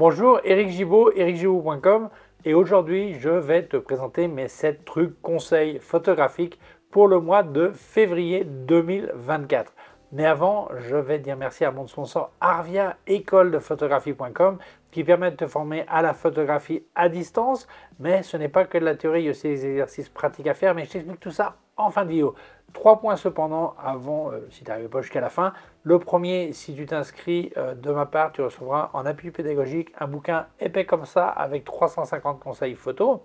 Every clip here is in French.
Bonjour, Eric Gibaud, ericgibaud.com et aujourd'hui je vais te présenter mes 7 trucs conseils photographiques pour le mois de février 2024. Mais avant, je vais dire merci à mon sponsor Arvia, école de photographie.com, qui permet de te former à la photographie à distance. Mais ce n'est pas que de la théorie, il y a aussi des exercices pratiques à faire. Mais je t'explique tout ça en fin de vidéo. Trois points cependant avant, euh, si tu n'arrives pas jusqu'à la fin. Le premier, si tu t'inscris euh, de ma part, tu recevras en appui pédagogique un bouquin épais comme ça avec 350 conseils photos.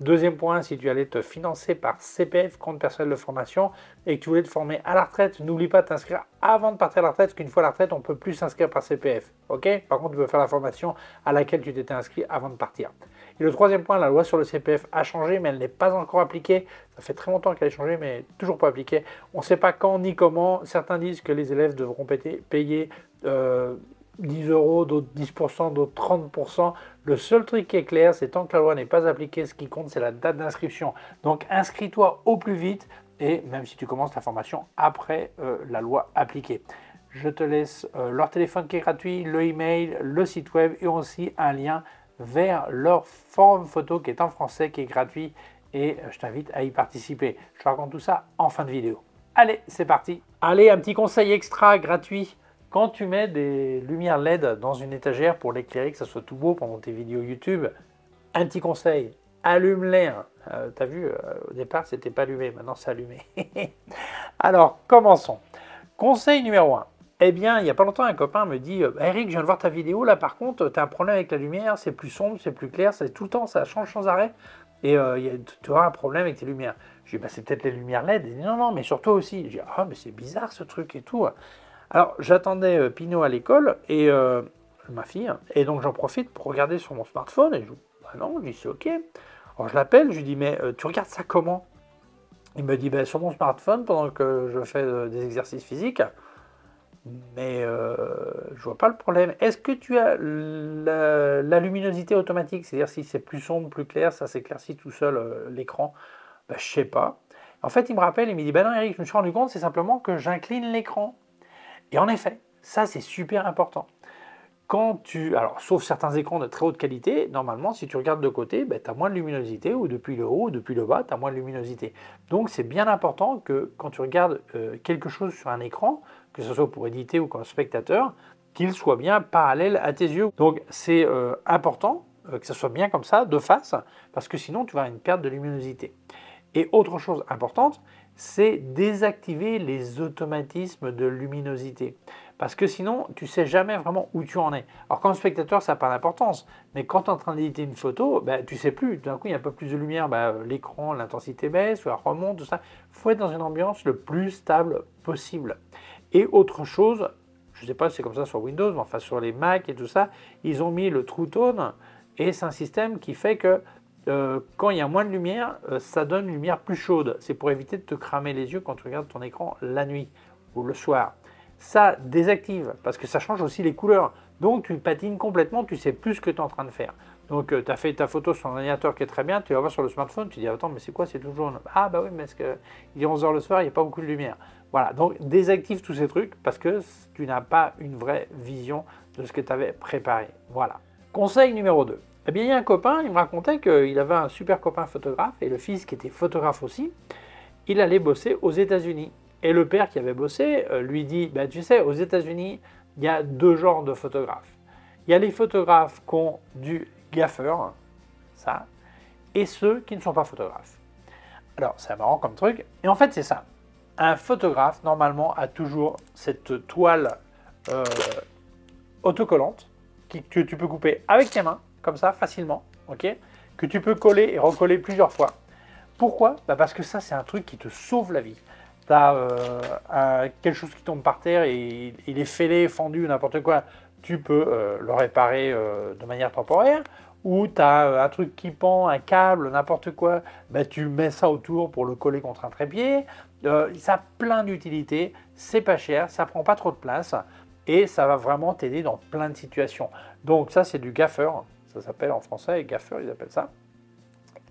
Deuxième point, si tu allais te financer par CPF, compte personnel de formation, et que tu voulais te former à la retraite, n'oublie pas de t'inscrire avant de partir à la retraite, parce qu'une fois à la retraite, on ne peut plus s'inscrire par CPF. Par contre, tu peux faire la formation à laquelle tu t'étais inscrit avant de partir. Et le troisième point, la loi sur le CPF a changé, mais elle n'est pas encore appliquée. Ça fait très longtemps qu'elle a changé, mais toujours pas appliquée. On ne sait pas quand ni comment. Certains disent que les élèves devront payer euh, 10 euros, d'autres 10%, d'autres 30%. Le seul truc qui est clair, c'est tant que la loi n'est pas appliquée, ce qui compte, c'est la date d'inscription. Donc inscris-toi au plus vite, et même si tu commences la formation après euh, la loi appliquée. Je te laisse euh, leur téléphone qui est gratuit, le email, le site web et aussi un lien vers leur forum photo qui est en français, qui est gratuit et euh, je t'invite à y participer. Je te raconte tout ça en fin de vidéo. Allez, c'est parti. Allez, un petit conseil extra gratuit quand tu mets des lumières LED dans une étagère pour l'éclairer, que ça soit tout beau pendant tes vidéos YouTube, un petit conseil, allume-les. Euh, tu as vu, euh, au départ, c'était pas allumé, maintenant c'est allumé. Alors, commençons. Conseil numéro 1. Eh bien, il n'y a pas longtemps, un copain me dit bah, Eric, je viens de voir ta vidéo, là par contre, tu as un problème avec la lumière, c'est plus sombre, c'est plus clair, c'est tout le temps, ça change sans arrêt, et euh, tu auras un problème avec tes lumières. Je dis bah, C'est peut-être les lumières LED. Il dit Non, non, mais sur toi aussi. Je dis Ah, mais c'est bizarre ce truc et tout. Alors, j'attendais euh, Pinot à l'école, et euh, ma fille, et donc j'en profite pour regarder sur mon smartphone, et je bah non, je dis, c'est ok. Alors, je l'appelle, je lui dis, mais euh, tu regardes ça comment? Il me dit, bah, sur mon smartphone, pendant que je fais des exercices physiques, mais je vois pas le problème. Est-ce que tu as la, luminosité automatique? C'est-à-dire si c'est plus sombre, plus clair, ça s'éclaircit tout seul l'écran? Bah, Je sais pas. En fait, il me rappelle, il me dit, bah non Eric, je me suis rendu compte, c'est simplement que j'incline l'écran. Et en effet, ça c'est super important. Quand tu, alors sauf certains écrans de très haute qualité, normalement si tu regardes de côté, ben, tu as moins de luminosité, ou depuis le haut, ou depuis le bas, tu as moins de luminosité. Donc c'est bien important que quand tu regardes euh, quelque chose sur un écran, que ce soit pour éditer ou comme spectateur, qu'il soit bien parallèle à tes yeux. Donc c'est euh, important euh, que ça soit bien comme ça, de face, parce que sinon tu vas avoir une perte de luminosité. Et autre chose importante, c'est désactiver les automatismes de luminosité. Parce que sinon, tu sais jamais vraiment où tu en es. Alors, comme spectateur, ça n'a pas d'importance. Mais quand tu es en train d'éditer une photo, bah, tu sais plus. D'un coup, il y a un peu plus de lumière. Bah, l'écran, l'intensité baisse, ou elle remonte, tout ça. Il faut être dans une ambiance le plus stable possible. Et autre chose, je ne sais pas si c'est comme ça sur Windows, mais enfin sur les Mac et tout ça, ils ont mis le True Tone. Et c'est un système qui fait que euh, quand il y a moins de lumière, euh, ça donne une lumière plus chaude. C'est pour éviter de te cramer les yeux quand tu regardes ton écran la nuit ou le soir. Ça désactive parce que ça change aussi les couleurs. Donc tu patines complètement, tu sais plus ce que tu es en train de faire. Donc euh, tu as fait ta photo sur un ordinateur qui est très bien, tu vas voir sur le smartphone, tu dis attends mais c'est quoi c'est toujours Ah bah oui mais est-ce qu'il est 11h le soir, il n'y a pas beaucoup de lumière. Voilà, donc désactive tous ces trucs parce que tu n'as pas une vraie vision de ce que tu avais préparé. Voilà. Conseil numéro 2. Eh bien, il y a un copain, il me racontait qu'il avait un super copain photographe et le fils qui était photographe aussi, il allait bosser aux États-Unis. Et le père qui avait bossé euh, lui dit bah, Tu sais, aux États-Unis, il y a deux genres de photographes. Il y a les photographes qui ont du gaffeur, ça, et ceux qui ne sont pas photographes. Alors, c'est marrant comme truc. Et en fait, c'est ça. Un photographe, normalement, a toujours cette toile euh, autocollante que tu peux couper avec tes mains comme ça, facilement, ok Que tu peux coller et recoller plusieurs fois. Pourquoi? Bah Parce que ça, c'est un truc qui te sauve la vie. Tu as euh, quelque chose qui tombe par terre et il est fêlé, fendu, n'importe quoi, tu peux euh, le réparer euh, de manière temporaire. Ou tu as un truc qui pend, un câble, n'importe quoi, bah, tu mets ça autour pour le coller contre un trépied. ça a plein d'utilités, c'est pas cher, ça prend pas trop de place et ça va vraiment t'aider dans plein de situations. Donc ça, c'est du gaffeur. Ça s'appelle en français gaffeur, ils appellent ça.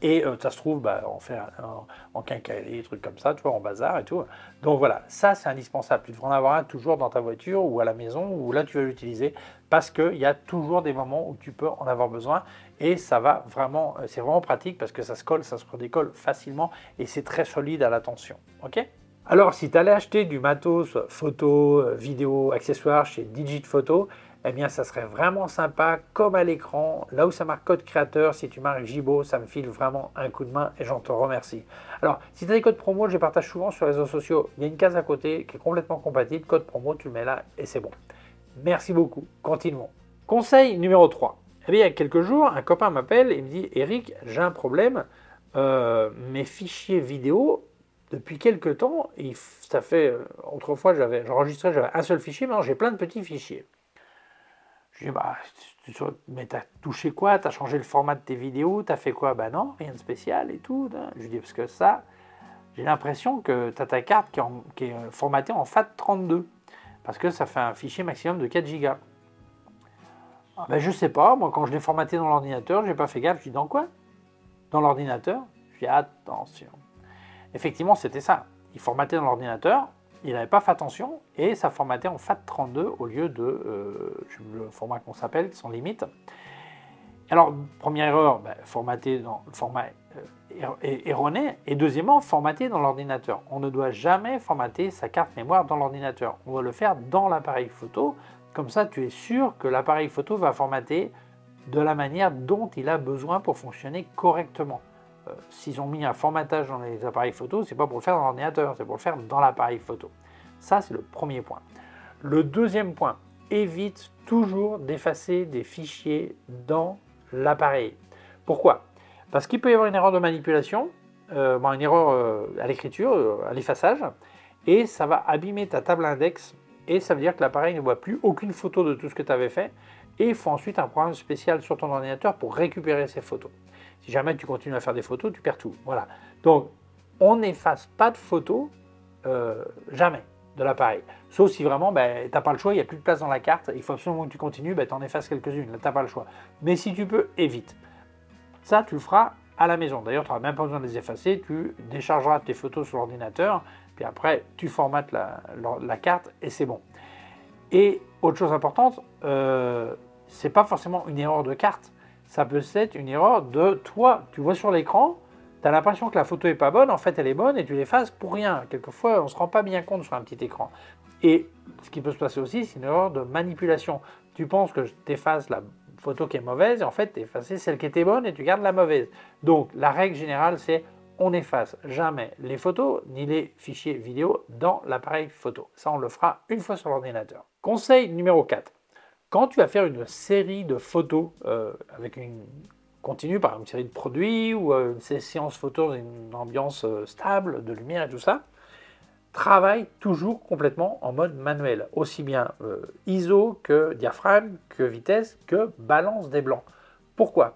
Et euh, ça se trouve, bah, en, quincaillerie, trucs comme ça, tu vois, en bazar et tout. Donc voilà, ça c'est indispensable. Tu devrais en avoir un toujours dans ta voiture ou à la maison ou là tu vas l'utiliser parce qu'il y a toujours des moments où tu peux en avoir besoin et ça va vraiment, euh, c'est vraiment pratique parce que ça se colle, ça se redécolle facilement et c'est très solide à la tension. Ok? Alors, si tu allais acheter du matos photo, euh, vidéo, accessoires chez Digit Photo, eh bien, ça serait vraiment sympa, comme à l'écran, là où ça marque code créateur, si tu marques Jibo, ça me file vraiment un coup de main et j'en te remercie. Alors, si tu as des codes promo, je les partage souvent sur les réseaux sociaux. Il y a une case à côté qui est complètement compatible, code promo, tu le mets là et c'est bon. Merci beaucoup, continuons. Conseil numéro 3. Eh bien, il y a quelques jours, un copain m'appelle et me dit Eric, j'ai un problème. Euh, mes fichiers vidéo, depuis quelques temps, ça fait. Autrefois, j'avais, j'enregistrais, j'avais un seul fichier, maintenant j'ai plein de petits fichiers. Je dis, bah, mais t'as touché quoi? T'as changé le format de tes vidéos? T'as fait quoi? Bah non, rien de spécial et tout. Hein. Je dis, parce que ça, j'ai l'impression que t'as ta carte qui est, formatée en FAT32. Parce que ça fait un fichier maximum de 4 Go. Ah, ben, je sais pas, moi quand je l'ai formaté dans l'ordinateur, j'ai pas fait gaffe. Je dis, dans quoi? Dans l'ordinateur? Je dis, attention. Effectivement, c'était ça. Il formatait dans l'ordinateur, il n'avait pas fait attention et ça formatait en FAT32 au lieu de euh, le format qu'on s'appelle, sans limite. Alors, première erreur, ben, formater dans le format euh, erroné et deuxièmement, formater dans l'ordinateur. On ne doit jamais formater sa carte mémoire dans l'ordinateur. On doit le faire dans l'appareil photo. Comme ça, tu es sûr que l'appareil photo va formater de la manière dont il a besoin pour fonctionner correctement. Euh, s'ils ont mis un formatage dans les appareils photo, c'est pas pour le faire dans l'ordinateur, c'est pour le faire dans l'appareil photo. Ça, c'est le premier point. Le deuxième point, évite toujours d'effacer des fichiers dans l'appareil. Pourquoi? Parce qu'il peut y avoir une erreur de manipulation, euh, une erreur euh, à l'écriture, à l'effaçage, et ça va abîmer ta table index, et ça veut dire que l'appareil ne voit plus aucune photo de tout ce que tu avais fait, et il faut ensuite un programme spécial sur ton ordinateur pour récupérer ces photos. Si jamais tu continues à faire des photos, tu perds tout. Voilà. Donc, on n'efface pas de photos euh, jamais de l'appareil. Sauf si vraiment, ben, tu n'as pas le choix, il n'y a plus de place dans la carte, il faut absolument que tu continues, ben, tu en effaces quelques-unes, là, n'as pas le choix. Mais si tu peux, évite. Ça, tu le feras à la maison. D'ailleurs, tu n'auras même pas besoin de les effacer, tu déchargeras tes photos sur l'ordinateur, puis après, tu formates la, carte et c'est bon. Et autre chose importante, euh, c'est pas forcément une erreur de carte ça peut être une erreur de toi. Tu vois sur l'écran, tu as l'impression que la photo est pas bonne, en fait elle est bonne et tu l'effaces pour rien. Quelquefois, on se rend pas bien compte sur un petit écran. Et ce qui peut se passer aussi, c'est une erreur de manipulation. Tu penses que tu effaces la photo qui est mauvaise et en fait tu effaces celle qui était bonne et tu gardes la mauvaise. Donc la règle générale, c'est on n'efface jamais les photos ni les fichiers vidéo dans l'appareil photo. Ça, on le fera une fois sur l'ordinateur. Conseil numéro 4. Quand tu vas faire une série de photos euh, avec une continue, par une série de produits ou euh, une séance photo dans une ambiance euh, stable, de lumière et tout ça, travaille toujours complètement en mode manuel, aussi bien ISO que diaphragme, que vitesse, que balance des blancs. Pourquoi?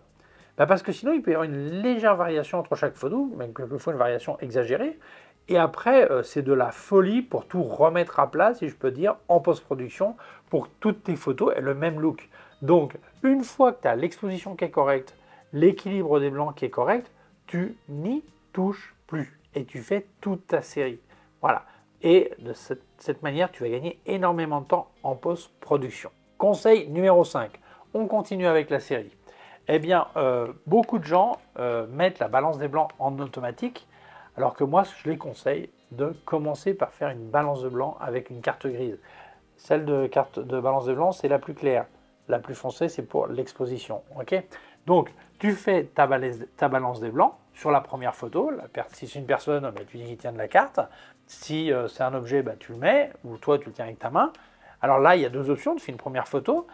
Bah, Parce que sinon il peut y avoir une légère variation entre chaque photo, même quelquefois une variation exagérée, et après, euh, c'est de la folie pour tout remettre à plat, si je peux dire, en post-production, pour que toutes tes photos aient le même look. Donc, une fois que tu as l'exposition qui est correcte, l'équilibre des blancs qui est correct, tu n'y touches plus et tu fais toute ta série. Voilà. Et de cette, manière, tu vas gagner énormément de temps en post-production. Conseil numéro 5. On continue avec la série. Eh bien, euh, beaucoup de gens euh, mettent la balance des blancs en automatique alors que moi, je les conseille de commencer par faire une balance de blanc avec une carte grise. Celle de carte de balance de blanc, c'est la plus claire. La plus foncée, c'est pour l'exposition. ok? Donc, tu fais ta, balance des blancs sur la première photo. si c'est une personne, bah, tu dis qu'il tient de la carte. Si euh, c'est un objet, bah, tu le mets, ou toi, tu le tiens avec ta main. Alors là, il y a deux options. Tu fais une première photo.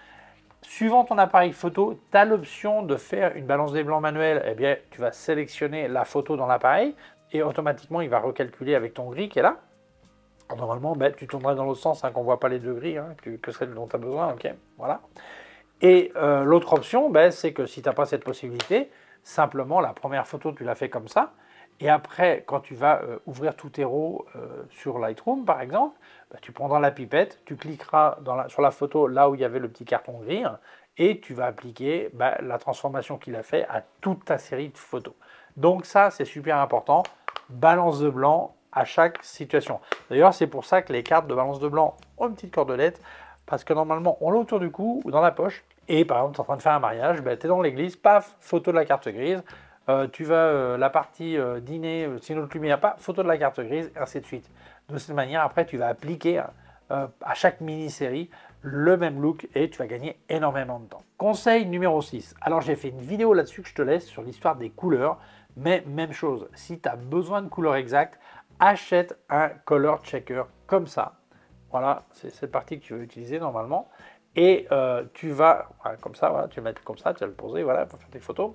Suivant ton appareil photo, tu as l'option de faire une balance des blancs manuelle. Eh bien, tu vas sélectionner la photo dans l'appareil et automatiquement il va recalculer avec ton gris qui est là. normalement, ben, tu tournerais dans l'autre sens, hein, qu'on ne voit pas les deux gris, hein, que, que celle dont tu as besoin. ok voilà. Et euh, l'autre option, ben, c'est que si tu n'as pas cette possibilité, simplement la première photo, tu la fais comme ça. Et après, quand tu vas euh, ouvrir tout tes RAW euh, sur Lightroom, par exemple, ben, tu prendras la pipette, tu cliqueras sur la photo là où il y avait le petit carton gris, et tu vas appliquer la transformation qu'il a fait à toute ta série de photos. Donc ça, c'est super important. Balance de blanc à chaque situation. D'ailleurs, c'est pour ça que les cartes de balance de blanc ont une petite cordelette, parce que normalement, on l'a autour du cou ou dans la poche. Et par exemple, tu es en train de faire un mariage, ben, tu es dans l'église, paf, photo de la carte grise. Euh, tu vas euh, la partie euh, dîner, sinon tu lumière, pas, photo de la carte grise, et ainsi de suite. De cette manière, après, tu vas appliquer à chaque mini-série le même look et tu vas gagner énormément de temps. Conseil numéro 6. Alors j'ai fait une vidéo là-dessus que je te laisse sur l'histoire des couleurs, mais même chose, si tu as besoin de couleurs exactes, achète un color checker comme ça. Voilà, c'est cette partie que tu veux utiliser normalement. Et tu vas, comme ça, voilà, tu vas mettre comme ça, tu vas le poser, voilà, pour faire tes photos.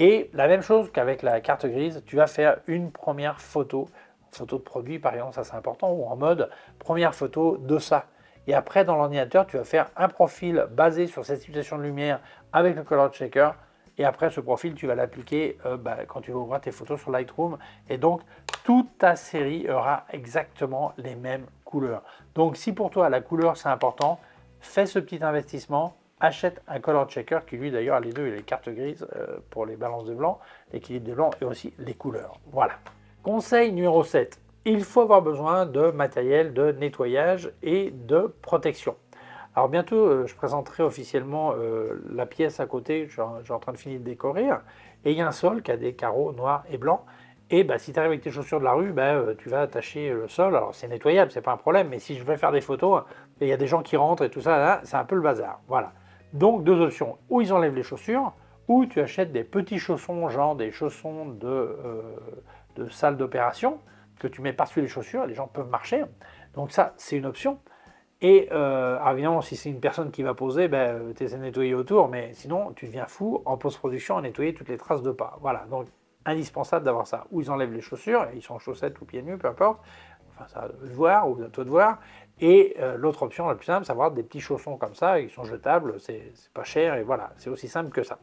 Et la même chose qu'avec la carte grise, tu vas faire une première photo, photo de produit par exemple, ça c'est important, ou en mode première photo de ça. Et après, dans l'ordinateur, tu vas faire un profil basé sur cette situation de lumière avec le color checker. Et après, ce profil, tu vas l'appliquer euh, bah, quand tu vas ouvrir tes photos sur Lightroom. Et donc, toute ta série aura exactement les mêmes couleurs. Donc, si pour toi, la couleur, c'est important, fais ce petit investissement achète un color checker qui lui d'ailleurs a les deux, il a les cartes grises euh, pour les balances de blanc, l'équilibre de blanc et aussi les couleurs. Voilà. Conseil numéro 7. Il faut avoir besoin de matériel de nettoyage et de protection. Alors bientôt, euh, je présenterai officiellement euh, la pièce à côté, je suis en train de finir de décorer, et il y a un sol qui a des carreaux noirs et blancs. Et bah, si tu arrives avec tes chaussures de la rue, bah, tu vas attacher le sol. Alors c'est nettoyable, c'est pas un problème, mais si je vais faire des photos, il y a des gens qui rentrent et tout ça, c'est un peu le bazar. Voilà. Donc deux options, ou ils enlèvent les chaussures, ou tu achètes des petits chaussons, genre des chaussons de, euh, salle d'opération, que tu mets par-dessus les chaussures, les gens peuvent marcher. Donc ça, c'est une option. Et euh, évidemment, si c'est une personne qui va poser, ben, tu essaies de nettoyer autour, mais sinon, tu deviens fou en post-production à nettoyer toutes les traces de pas. Voilà, donc indispensable d'avoir ça. Ou ils enlèvent les chaussures, ils sont en chaussettes ou pieds nus, peu importe. Enfin, ça de voir, ou à toi de voir. Et euh, l'autre option la plus simple, c'est d'avoir des petits chaussons comme ça, ils sont jetables, c'est pas cher, et voilà, c'est aussi simple que ça.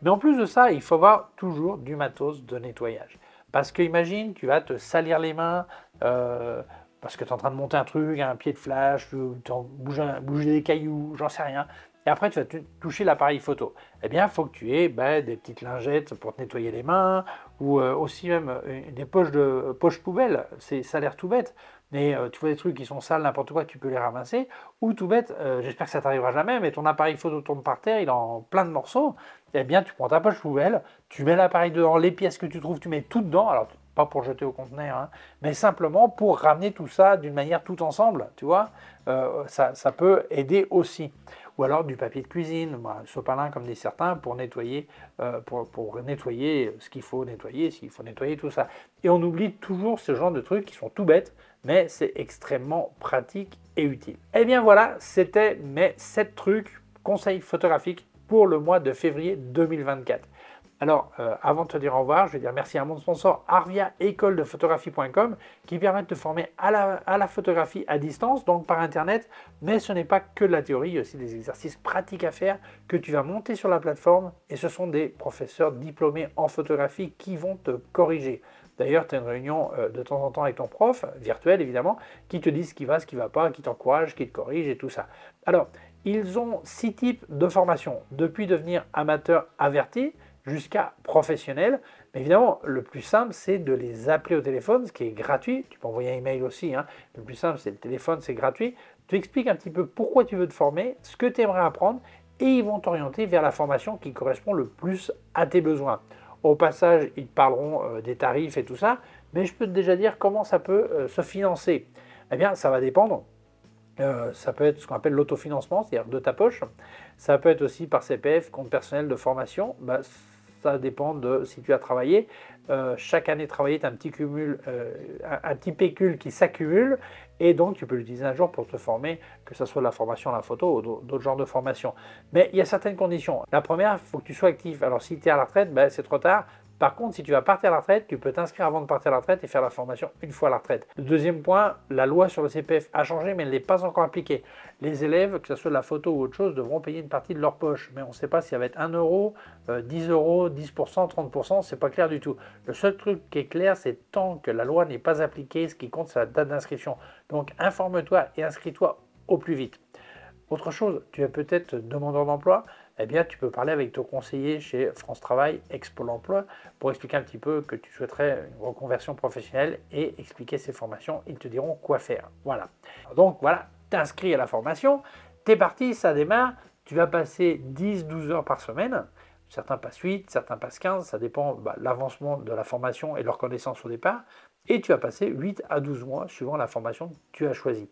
Mais en plus de ça, il faut avoir toujours du matos de nettoyage. Parce que imagine, tu vas te salir les mains, euh, parce que tu es en train de monter un truc, un pied de flash, tu bouger, bouger des cailloux, j'en sais rien. Et après, tu vas toucher l'appareil photo. Eh bien, il faut que tu aies ben, des petites lingettes pour te nettoyer les mains, ou euh, aussi même des poches de poches poubelles. Ça a l'air tout bête, mais euh, tu vois des trucs qui sont sales, n'importe quoi, tu peux les ramasser. Ou tout bête, euh, j'espère que ça t'arrivera jamais, mais ton appareil photo tombe par terre, il est en plein de morceaux. Eh bien, tu prends ta poche poubelle, tu mets l'appareil dedans, les pièces que tu trouves, tu mets tout dedans. Alors, pas pour jeter au conteneur, hein, mais simplement pour ramener tout ça d'une manière tout ensemble, tu vois. Euh, ça, ça, peut aider aussi. Ou alors du papier de cuisine, bah, sopalin comme disent certains, pour nettoyer, pour, pour, nettoyer ce qu'il faut nettoyer, s'il faut nettoyer tout ça. Et on oublie toujours ce genre de trucs qui sont tout bêtes, mais c'est extrêmement pratique et utile. Et eh bien voilà, c'était mes 7 trucs, conseils photographiques pour le mois de février 2024. Alors, euh, avant de te dire au revoir, je vais dire merci à mon sponsor Arvia École de Photographie.com qui permet de te former à la, photographie à distance, donc par Internet. Mais ce n'est pas que de la théorie, il y a aussi des exercices pratiques à faire que tu vas monter sur la plateforme et ce sont des professeurs diplômés en photographie qui vont te corriger. D'ailleurs, tu as une réunion euh, de temps en temps avec ton prof, virtuel évidemment, qui te dit ce qui va, ce qui ne va pas, qui t'encourage, qui te corrige et tout ça. Alors, ils ont six types de formations, depuis devenir amateur averti jusqu'à professionnel. Mais évidemment, le plus simple, c'est de les appeler au téléphone, ce qui est gratuit. Tu peux envoyer un email aussi. Hein. Le plus simple, c'est le téléphone, c'est gratuit. Tu expliques un petit peu pourquoi tu veux te former, ce que tu aimerais apprendre, et ils vont t'orienter vers la formation qui correspond le plus à tes besoins. Au passage, ils parleront euh, des tarifs et tout ça, mais je peux te déjà dire comment ça peut euh, se financer. Eh bien, ça va dépendre. Euh, ça peut être ce qu'on appelle l'autofinancement, c'est-à-dire de ta poche. Ça peut être aussi par CPF, compte personnel de formation. Bah, ça dépend de si tu as travaillé. chaque année travaillée, tu as un petit cumul, un, petit pécule qui s'accumule et donc tu peux l'utiliser un jour pour te former, que ce soit la formation la photo ou d'autres genres de formation. Mais il y a certaines conditions. La première, il faut que tu sois actif. Alors si tu es à la retraite, ben, c'est trop tard. Par contre, si tu vas partir à la retraite, tu peux t'inscrire avant de partir à la retraite et faire la formation une fois à la retraite. Deuxième point, la loi sur le CPF a changé, mais elle n'est pas encore appliquée. Les élèves, que ce soit de la photo ou autre chose, devront payer une partie de leur poche. Mais on ne sait pas si ça va être 1 euro, 10 euh, euros, 10%, 30%, c'est pas clair du tout. Le seul truc qui est clair, c'est tant que la loi n'est pas appliquée, ce qui compte, c'est la date d'inscription. Donc informe-toi et inscris-toi au plus vite. Autre chose, tu es peut-être demandeur d'emploi, eh bien, tu peux parler avec ton conseiller chez France Travail, Expo l'emploi, pour expliquer un petit peu que tu souhaiterais une reconversion professionnelle et expliquer ces formations. Ils te diront quoi faire. Voilà. Donc voilà, t'inscris à la formation, t'es parti, ça démarre. Tu vas passer 10-12 heures par semaine. Certains passent 8, certains passent 15, ça dépend de bah, l'avancement de la formation et leur connaissance au départ. Et tu vas passer 8 à 12 mois suivant la formation que tu as choisie.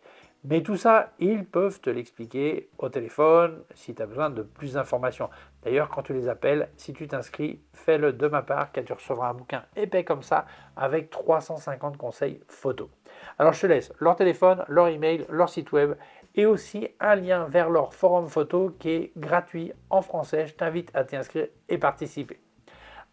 Mais tout ça, ils peuvent te l'expliquer au téléphone si tu as besoin de plus d'informations. D'ailleurs, quand tu les appelles, si tu t'inscris, fais-le de ma part car tu recevras un bouquin épais comme ça avec 350 conseils photos. Alors je te laisse leur téléphone, leur email, leur site web et aussi un lien vers leur forum photo qui est gratuit en français. Je t'invite à t'y inscrire et participer.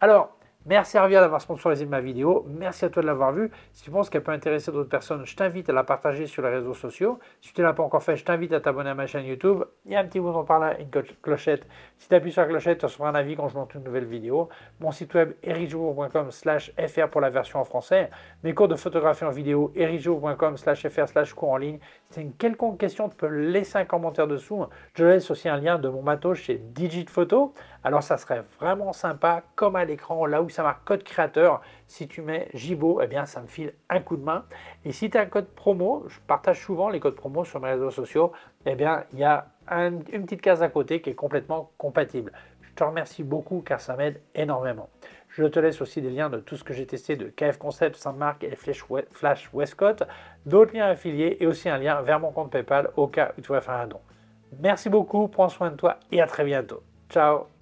Alors, Merci Ravia d'avoir sponsorisé ma vidéo. Merci à toi de l'avoir vue. Si tu penses qu'elle peut intéresser d'autres personnes, je t'invite à la partager sur les réseaux sociaux. Si tu ne l'as pas encore fait, je t'invite à t'abonner à ma chaîne YouTube. Il y a un petit bouton par là, une clochette. Si tu appuies sur la clochette, tu recevras un avis quand je monte une nouvelle vidéo. Mon site web erijour.com slash fr pour la version en français. Mes cours de photographie en vidéo erijour.com slash fr slash cours en ligne. Si tu as une quelconque question, tu peux laisser un commentaire dessous. Je laisse aussi un lien de mon matos chez Digit Photo. Alors ça serait vraiment sympa, comme à l'écran, là où ça marque code créateur. Si tu mets Jibo, eh bien ça me file un coup de main. Et si tu as un code promo, je partage souvent les codes promo sur mes réseaux sociaux, eh bien il y a une petite case à côté qui est complètement compatible. Je te remercie beaucoup car ça m'aide énormément. Je te laisse aussi des liens de tout ce que j'ai testé de KF Concept, Saint-Marc et Flash Westcott, d'autres liens affiliés et aussi un lien vers mon compte PayPal au cas où tu voudrais faire un don. Merci beaucoup, prends soin de toi et à très bientôt. Ciao